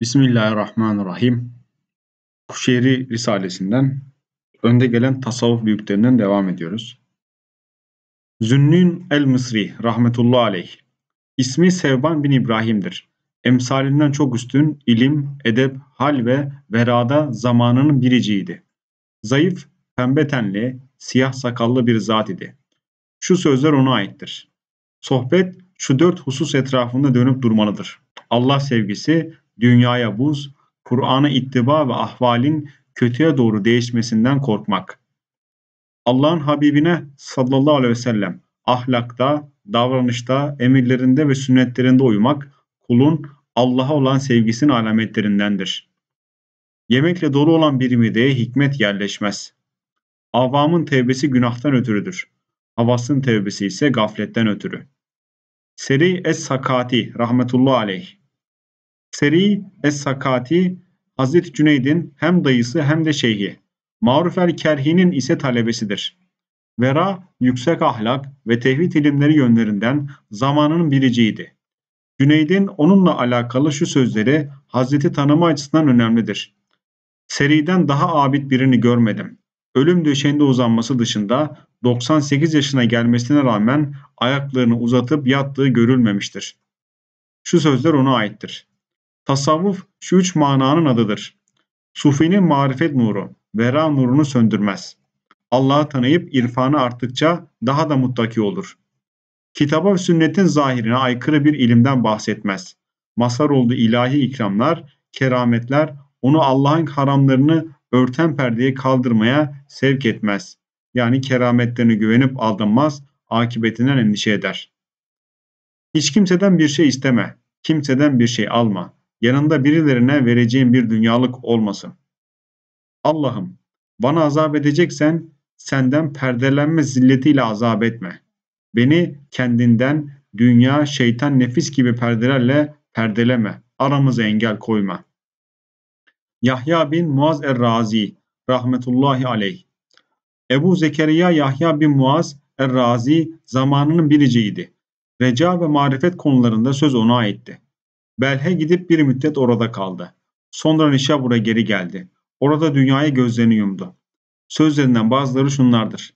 Bismillahirrahmanirrahim. Kuşehri Risalesinden önde gelen tasavvuf büyüklerinden devam ediyoruz. Zünnün el-Mısri rahmetullahi aleyh. İsmi Sevban bin İbrahim'dir. Emsalinden çok üstün ilim, edep, hal ve verada zamanının biriciydi. Zayıf, pembe tenli, siyah sakallı bir zat idi. Şu sözler ona aittir. Sohbet şu dört husus etrafında dönüp durmalıdır. Allah sevgisi, dünyaya buz, Kur'an'a ittiba ve ahvalin kötüye doğru değişmesinden korkmak. Allah'ın Habibine sallallahu aleyhi ve sellem ahlakta, davranışta, emirlerinde ve sünnetlerinde uymak kulun Allah'a olan sevgisinin alametlerindendir. Yemekle dolu olan bir mideye hikmet yerleşmez. Avamın tevbesi günahtan ötürüdür. Havasın tevbesi ise gafletten ötürü. Seri Es-Sakati rahmetullahi aleyh Seri Es-Sakati Hazreti Cüneyd'in hem dayısı hem de şeyhi. Maruf el-Kerhi'nin ise talebesidir. Vera yüksek ahlak ve tevhid ilimleri yönlerinden zamanının biriciydi. Cüneyd'in onunla alakalı şu sözleri Hazreti tanıma açısından önemlidir. Seriden daha abid birini görmedim. Ölüm döşeğinde uzanması dışında 98 yaşına gelmesine rağmen ayaklarını uzatıp yattığı görülmemiştir. Şu sözler ona aittir. Tasavvuf şu üç mananın adıdır. Sufinin marifet nuru, vera nurunu söndürmez. Allah'ı tanıyıp irfanı arttıkça daha da muttaki olur. Kitaba ve sünnetin zahirine aykırı bir ilimden bahsetmez. Masar olduğu ilahi ikramlar, kerametler onu Allah'ın haramlarını örten perdeye kaldırmaya sevk etmez. Yani kerametlerine güvenip aldanmaz, akibetinden endişe eder. Hiç kimseden bir şey isteme, kimseden bir şey alma yanında birilerine vereceğim bir dünyalık olmasın. Allah'ım bana azap edeceksen senden perdelenme zilletiyle azap etme. Beni kendinden dünya, şeytan, nefis gibi perdelerle perdeleme. Aramıza engel koyma. Yahya bin Muaz er-Razi rahmetullahi aleyh. Ebu Zekeriya Yahya bin Muaz er-Razi zamanının biriciydi. Reca ve marifet konularında söz ona aitti. Belhe gidip bir müddet orada kaldı. Sonra Nişabur'a geri geldi. Orada dünyaya gözlerini yumdu. Sözlerinden bazıları şunlardır.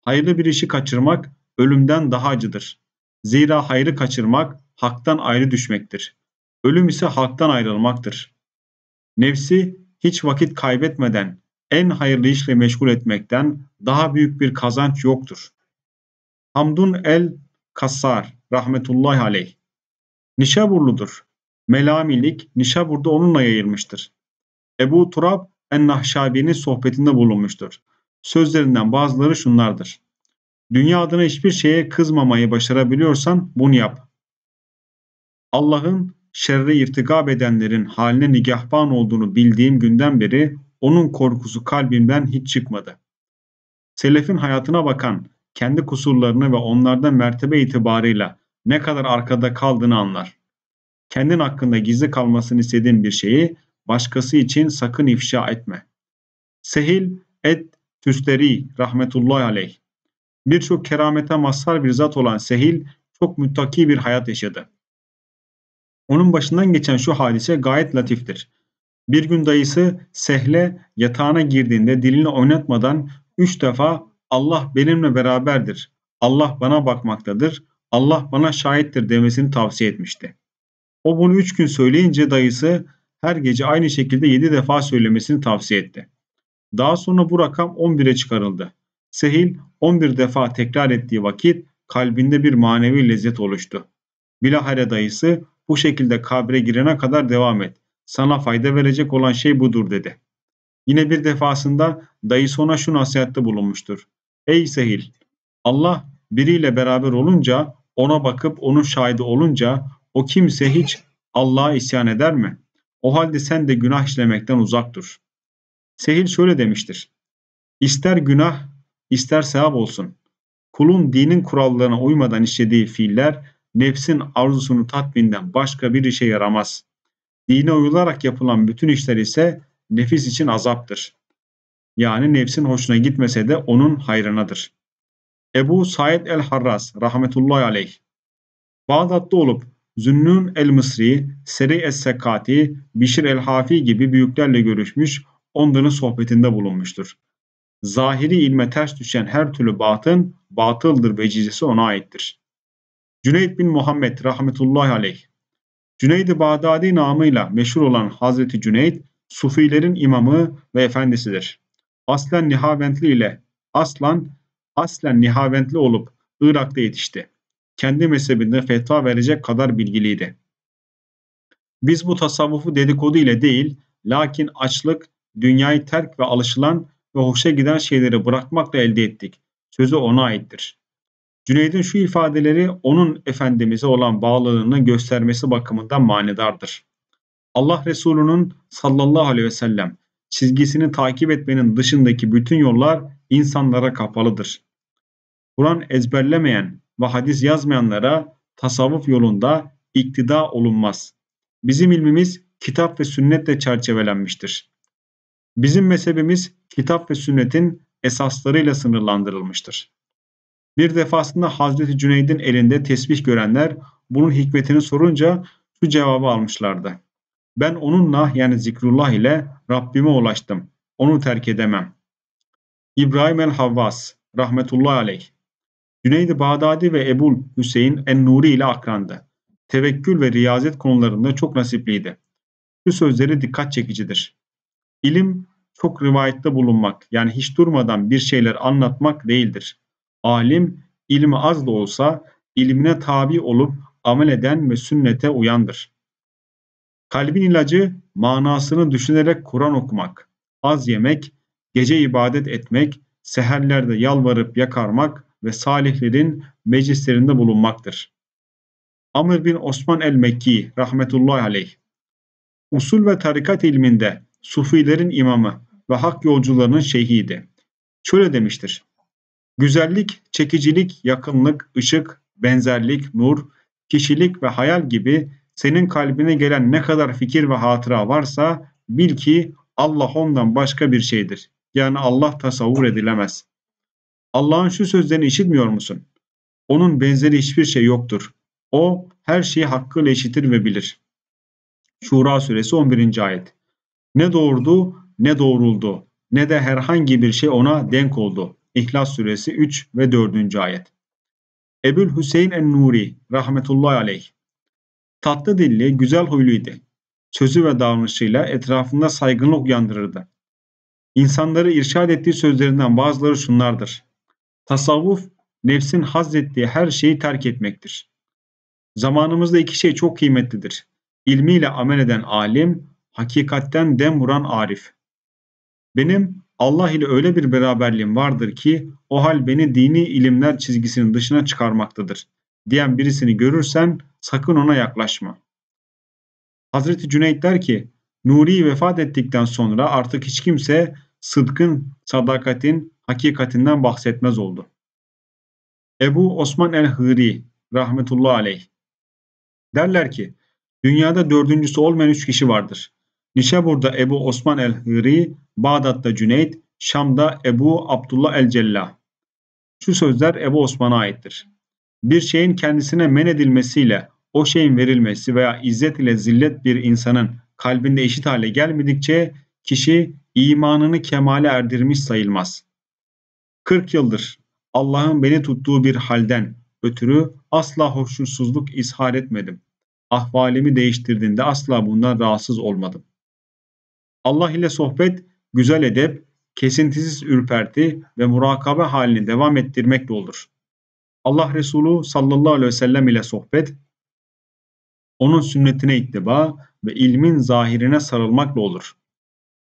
Hayırlı bir işi kaçırmak ölümden daha acıdır. Zira hayrı kaçırmak haktan ayrı düşmektir. Ölüm ise haktan ayrılmaktır. Nefsi hiç vakit kaybetmeden en hayırlı işle meşgul etmekten daha büyük bir kazanç yoktur. Hamdun el Kassar rahmetullahi aleyh. Nişaburludur. Melamilik Nişabur'da onunla yayılmıştır. Ebu Turab en-Nahşabi'nin sohbetinde bulunmuştur. Sözlerinden bazıları şunlardır. Dünya adına hiçbir şeye kızmamayı başarabiliyorsan bunu yap. Allah'ın şerre irtikab edenlerin haline nigahban olduğunu bildiğim günden beri onun korkusu kalbimden hiç çıkmadı. Selefin hayatına bakan, kendi kusurlarını ve onlardan mertebe itibarıyla ne kadar arkada kaldığını anlar kendin hakkında gizli kalmasını istediğin bir şeyi başkası için sakın ifşa etme. Sehil et Tüsleri rahmetullahi aleyh. Birçok keramete mazhar bir zat olan Sehil çok müttaki bir hayat yaşadı. Onun başından geçen şu hadise gayet latiftir. Bir gün dayısı Sehle yatağına girdiğinde dilini oynatmadan üç defa Allah benimle beraberdir, Allah bana bakmaktadır, Allah bana şahittir demesini tavsiye etmişti. O bunu üç gün söyleyince dayısı her gece aynı şekilde yedi defa söylemesini tavsiye etti. Daha sonra bu rakam 11'e çıkarıldı. Sehil 11 defa tekrar ettiği vakit kalbinde bir manevi lezzet oluştu. Bilahare dayısı bu şekilde kabre girene kadar devam et. Sana fayda verecek olan şey budur dedi. Yine bir defasında dayısı ona şu nasihatte bulunmuştur. Ey Sehil! Allah biriyle beraber olunca, ona bakıp onun şahidi olunca o kimse hiç Allah'a isyan eder mi? O halde sen de günah işlemekten uzak dur. Sehil şöyle demiştir. İster günah, ister sevap olsun. Kulun dinin kurallarına uymadan işlediği fiiller nefsin arzusunu tatminden başka bir işe yaramaz. Dine uyularak yapılan bütün işler ise nefis için azaptır. Yani nefsin hoşuna gitmese de onun hayrınadır. Ebu Said el-Harras rahmetullahi aleyh Bağdat'ta olup Zünnun el-Mısri, Seri es-Sekati, Bişir el-Hafi gibi büyüklerle görüşmüş, onların sohbetinde bulunmuştur. Zahiri ilme ters düşen her türlü batın, batıldır vecizesi ona aittir. Cüneyd bin Muhammed rahmetullahi aleyh Cüneyd-i Bağdadi namıyla meşhur olan Hazreti Cüneyd, Sufilerin imamı ve efendisidir. Aslen Nihaventli ile aslan aslen Nihaventli olup Irak'ta yetişti. Kendi mezhebinde fetva verecek kadar bilgiliydi. Biz bu tasavvufu dedikodu ile değil, lakin açlık, dünyayı terk ve alışılan ve hoşa giden şeyleri bırakmakla elde ettik. Sözü ona aittir. Cüneyd'in şu ifadeleri onun Efendimiz'e olan bağlılığını göstermesi bakımından manedardır. Allah Resulü'nün sallallahu aleyhi ve sellem çizgisini takip etmenin dışındaki bütün yollar insanlara kapalıdır. Kur'an ezberlemeyen ve hadis yazmayanlara tasavvuf yolunda iktida olunmaz. Bizim ilmimiz kitap ve sünnetle çerçevelenmiştir. Bizim mezhebimiz kitap ve sünnetin esaslarıyla sınırlandırılmıştır. Bir defasında Hazreti Cüneyd'in elinde tesbih görenler bunun hikmetini sorunca şu cevabı almışlardı. Ben onunla yani zikrullah ile Rabbime ulaştım. Onu terk edemem. İbrahim el-Havvas rahmetullahi aleyh. Cüneyd-i Bağdadi ve Ebul Hüseyin en-Nuri ile akrandı. Tevekkül ve riyazet konularında çok nasipliydi. Şu sözleri dikkat çekicidir. İlim çok rivayette bulunmak yani hiç durmadan bir şeyler anlatmak değildir. Alim ilmi az da olsa ilmine tabi olup amel eden ve sünnete uyandır. Kalbin ilacı manasını düşünerek Kur'an okumak, az yemek, gece ibadet etmek, seherlerde yalvarıp yakarmak ve salihlerin meclislerinde bulunmaktır. Amr bin Osman el-Mekki rahmetullahi aleyh Usul ve tarikat ilminde Sufilerin imamı ve hak yolcularının şeyhiydi. Şöyle demiştir. Güzellik, çekicilik, yakınlık, ışık, benzerlik, nur, kişilik ve hayal gibi senin kalbine gelen ne kadar fikir ve hatıra varsa bil ki Allah ondan başka bir şeydir. Yani Allah tasavvur edilemez. Allah'ın şu sözlerini işitmiyor musun? Onun benzeri hiçbir şey yoktur. O her şeyi hakkıyla işitir ve bilir. Şura suresi 11. ayet. Ne doğurdu ne doğruldu ne de herhangi bir şey ona denk oldu. İhlas suresi 3 ve 4. ayet. Ebul Hüseyin en-Nuri rahmetullahi aleyh Tatlı dilli, güzel huyluydu. Sözü ve davranışıyla etrafında saygınlık uyandırırdı. İnsanları irşad ettiği sözlerinden bazıları şunlardır. Tasavvuf, nefsin hazzettiği her şeyi terk etmektir. Zamanımızda iki şey çok kıymetlidir. İlmiyle amel eden alim, hakikatten dem vuran arif. Benim Allah ile öyle bir beraberliğim vardır ki o hal beni dini ilimler çizgisinin dışına çıkarmaktadır diyen birisini görürsen sakın ona yaklaşma. Hazreti Cüneyt der ki Nuri vefat ettikten sonra artık hiç kimse sıdkın, sadakatin, hakikatinden bahsetmez oldu. Ebu Osman el-Hıri rahmetullahi aleyh derler ki dünyada dördüncüsü olmayan üç kişi vardır. Nişabur'da Ebu Osman el-Hıri, Bağdat'ta Cüneyt, Şam'da Ebu Abdullah el-Cellah. Şu sözler Ebu Osman'a aittir. Bir şeyin kendisine men edilmesiyle o şeyin verilmesi veya izzet ile zillet bir insanın kalbinde eşit hale gelmedikçe kişi imanını kemale erdirmiş sayılmaz. 40 yıldır Allah'ın beni tuttuğu bir halden ötürü asla hoşnutsuzluk ishar etmedim. Ahvalimi değiştirdiğinde asla bundan rahatsız olmadım. Allah ile sohbet, güzel edep, kesintisiz ürperti ve murakabe halini devam ettirmekle olur. Allah Resulü sallallahu aleyhi ve sellem ile sohbet, onun sünnetine ittiba ve ilmin zahirine sarılmakla olur.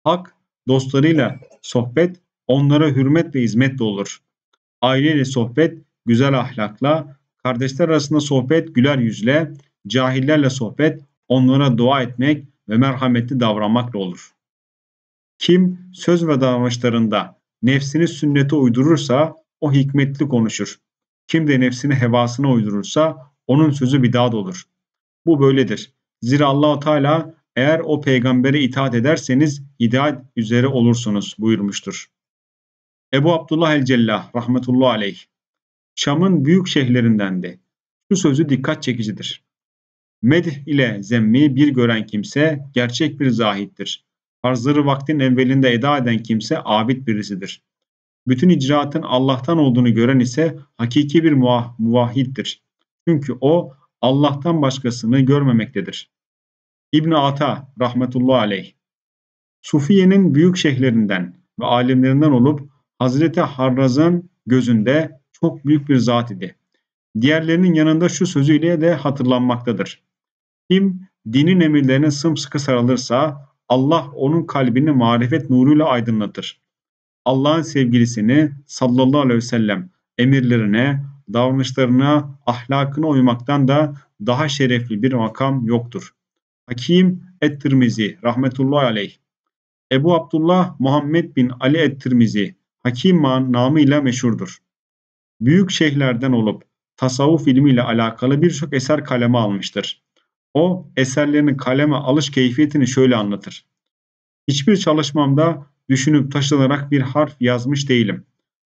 Hak, dostlarıyla sohbet, onlara hürmet ve hizmetle olur. Aileyle sohbet, güzel ahlakla, kardeşler arasında sohbet, güler yüzle, cahillerle sohbet, onlara dua etmek ve merhametli davranmakla olur. Kim söz ve davranışlarında nefsini sünnete uydurursa o hikmetli konuşur. Kim de nefsini hevasına uydurursa onun sözü bidat olur. Bu böyledir. Zira Allahu Teala eğer o peygambere itaat ederseniz hidayet üzere olursunuz buyurmuştur. Ebu Abdullah el-Cellah rahmetullahi aleyh Şam'ın büyük şeyhlerindendi. Şu sözü dikkat çekicidir. Medh ile zemmi bir gören kimse gerçek bir zahittir. Farzları vaktin evvelinde eda eden kimse abid birisidir. Bütün icraatın Allah'tan olduğunu gören ise hakiki bir muvahhiddir. Çünkü o Allah'tan başkasını görmemektedir. İbn Ata rahmetullahi aleyh Sufiye'nin büyük şeyhlerinden ve alimlerinden olup Hazreti Harraz'ın gözünde çok büyük bir zat idi. Diğerlerinin yanında şu sözüyle de hatırlanmaktadır. Kim dinin emirlerine sımsıkı sarılırsa Allah onun kalbini marifet nuruyla aydınlatır. Allah'ın sevgilisini sallallahu aleyhi ve sellem emirlerine, davranışlarına, ahlakına uymaktan da daha şerefli bir makam yoktur. Hakim et-Tirmizi rahmetullahi aleyh Ebu Abdullah Muhammed bin Ali et-Tirmizi Hakim namıyla meşhurdur. Büyük şeyhlerden olup tasavvuf ilmiyle alakalı birçok eser kaleme almıştır. O eserlerini kaleme alış keyfiyetini şöyle anlatır. Hiçbir çalışmamda düşünüp taşınarak bir harf yazmış değilim.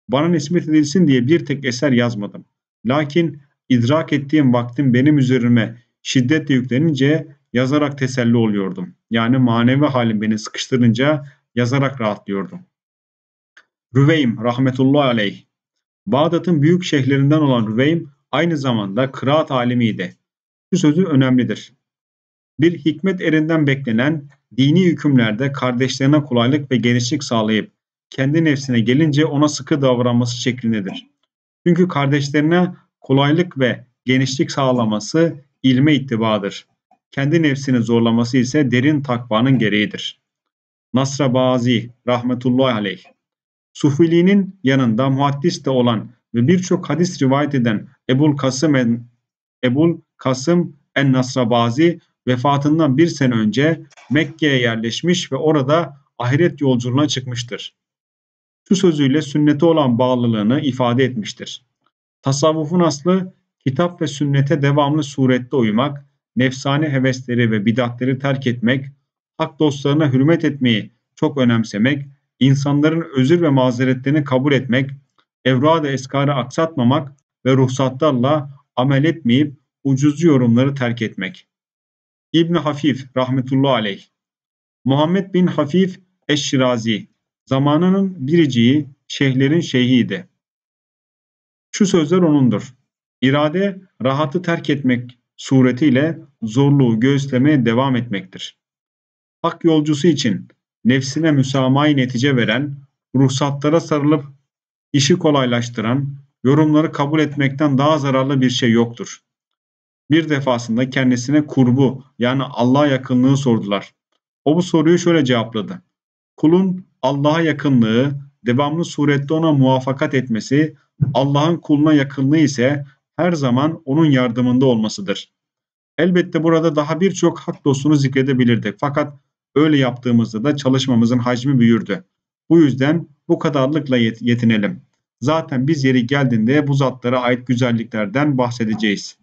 Bana nispet edilsin diye bir tek eser yazmadım. Lakin idrak ettiğim vaktin benim üzerime şiddetle yüklenince yazarak teselli oluyordum. Yani manevi halim beni sıkıştırınca yazarak rahatlıyordum. Rüveym rahmetullahi aleyh. Bağdat'ın büyük şeyhlerinden olan Rüveym aynı zamanda kıraat alimiydi. Şu sözü önemlidir. Bir hikmet erinden beklenen dini hükümlerde kardeşlerine kolaylık ve genişlik sağlayıp kendi nefsine gelince ona sıkı davranması şeklindedir. Çünkü kardeşlerine kolaylık ve genişlik sağlaması ilme ittibadır. Kendi nefsini zorlaması ise derin takvanın gereğidir. Nasra Bazi rahmetullahi aleyh Sufiliğinin yanında muhaddis de olan ve birçok hadis rivayet eden Ebul Kasım en, Ebul Kasım en Nasrabazi vefatından bir sene önce Mekke'ye yerleşmiş ve orada ahiret yolculuğuna çıkmıştır. Şu sözüyle sünnete olan bağlılığını ifade etmiştir. Tasavvufun aslı kitap ve sünnete devamlı surette uymak, nefsane hevesleri ve bidatleri terk etmek, hak dostlarına hürmet etmeyi çok önemsemek, insanların özür ve mazeretlerini kabul etmek, evrad-ı eskarı aksatmamak ve ruhsatlarla amel etmeyip ucuz yorumları terk etmek. İbn Hafif rahmetullahi aleyh Muhammed bin Hafif Eşşirazi zamanının biriciği, şeyhlerin şeyhiydi. Şu sözler onundur. İrade, rahatı terk etmek suretiyle zorluğu göğüslemeye devam etmektir. Hak yolcusu için nefsine müsamahayı netice veren, ruhsatlara sarılıp işi kolaylaştıran, yorumları kabul etmekten daha zararlı bir şey yoktur. Bir defasında kendisine kurbu yani Allah'a yakınlığı sordular. O bu soruyu şöyle cevapladı. Kulun Allah'a yakınlığı, devamlı surette ona muvaffakat etmesi, Allah'ın kuluna yakınlığı ise her zaman onun yardımında olmasıdır. Elbette burada daha birçok hak dostunu zikredebilirdik. Fakat öyle yaptığımızda da çalışmamızın hacmi büyürdü. Bu yüzden bu kadarlıkla yetinelim. Zaten biz yeri geldiğinde bu zatlara ait güzelliklerden bahsedeceğiz.